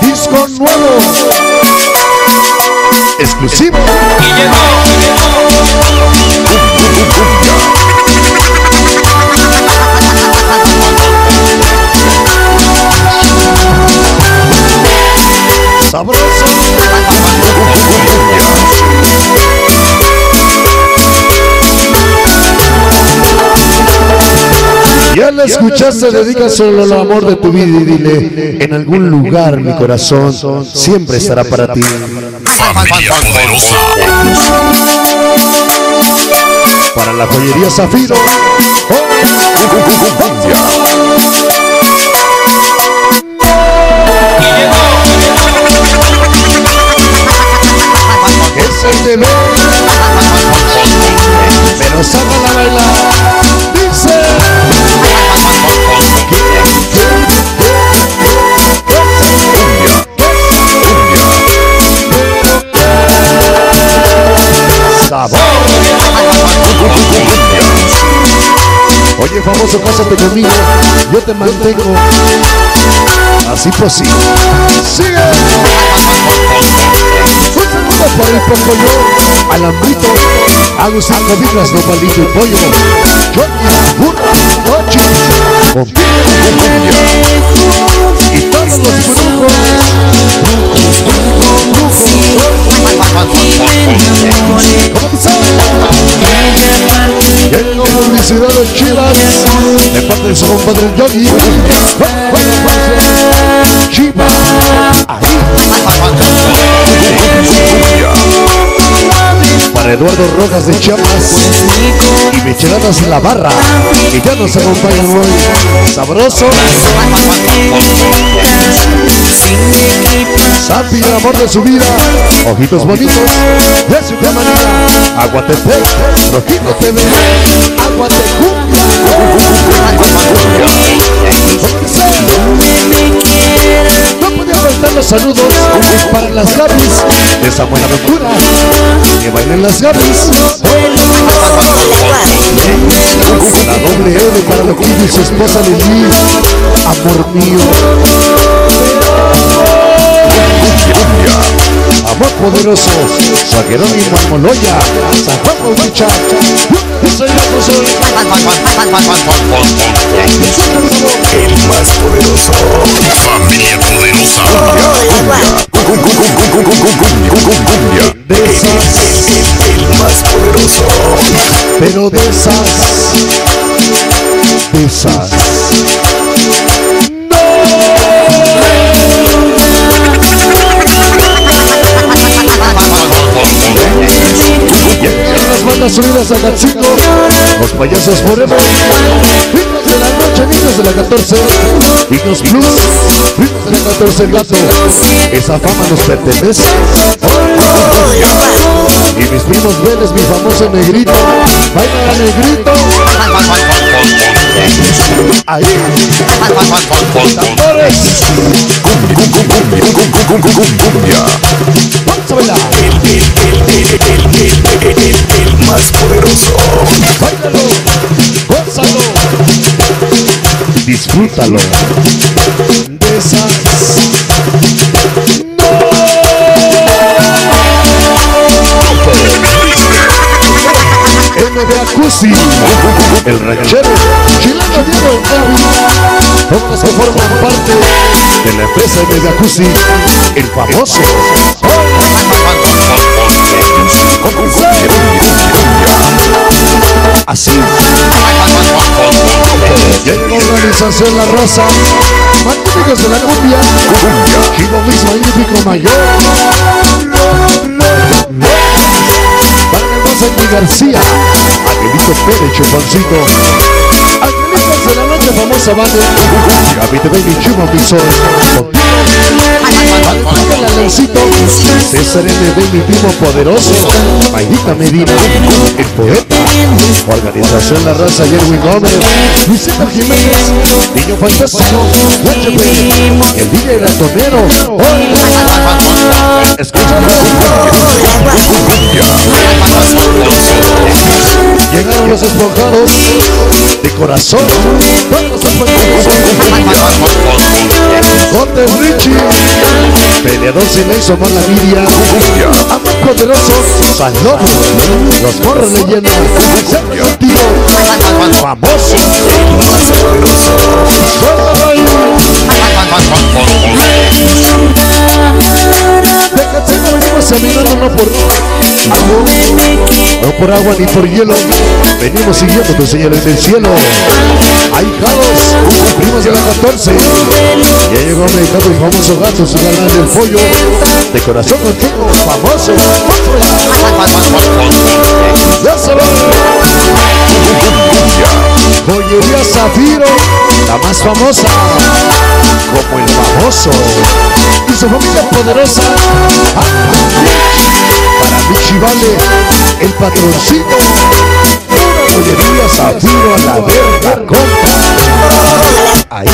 Disco nuevo. Exclusivo. Sabroso. La escuchaste, dedica solo al amor de tu vida y dile, en algún lugar mi corazón siempre estará para ti. Familia poderosa. Para la joyería Zafiro. Es el de pero sácala a bailar. Oye, famoso, cásate conmigo. Yo te mantengo. Así pues sí. Sigue. Un saludo para el Pocoyo, Alambrito, Agustín Cobijas, Nopalito y Pollo, Johnny, Publicidad de Chivas de parte de su compadre Yogi. Chivas, ahí. Para Eduardo Rojas de Chiapas y Micheladas en la barra, que ya nos acompañan hoy. Sabroso, Sapi, el amor de su vida, ojitos bonitos, de su manera, Aguatepec, Rojito TV, Aguatecumbia. No podía faltar los saludos para las Gabis esa buena aventura. Que bailen las Gabis. La doble L para Loquillo y su esposa Lili. Amor mío. Poderoso, San Jerónimo Almoloya, San Juan soy. El más poderoso. Familia poderosa. De esas, El más poderoso. pero de esas, de esas. Las bandas unidas a Gachico, los payasos forever, Hijos de la noche, niños de la 14, Hijos Plus, hijos de la 14 el gato, esa fama nos pertenece. Y mis primos Vélez, mi famoso negrito, baila negrito, ahí, tambores, vamos más poderoso. bailalo, gózalo, disfrútalo, de esas. El ranchero, chileno Diego todos que forman parte de la empresa MB Acusi, el famoso. Así. Llega organización La Rosa, magníficos de la cumbia, Chivo Luis Magnífico Mayor. Para García, Angelito Pérez, Chuponcito, Angelitos de la noche famosa Vale, Gaby de Baby Chumo Visor, César MB, mi primo poderoso, Maidita Medina, el poeta, Organización La Raza, Jerwin Gómez, Luisito Jiménez, Niño Fantástico, el DJ Ratonero, Escucha Llegaron los esponjados de corazón. Todos los esponjados. Corte Richie. Peleador sin eso, mala Lidia. Amor poderoso. Salón. Los morros leyenda. Siempre. Famoso. Por agua ni por hielo. Venimos siguiendo tu señores del cielo. Hay jalos, primos de la 14. Ya llegó meditado el famoso gato, su galán del pollo. De corazón contigo, famoso. Ya se va. Joyería Zafiro, la más famosa, como el famoso y su familia poderosa. Para mi chivale, el patroncito, joyería Zafiro a la verga compra. Ahí.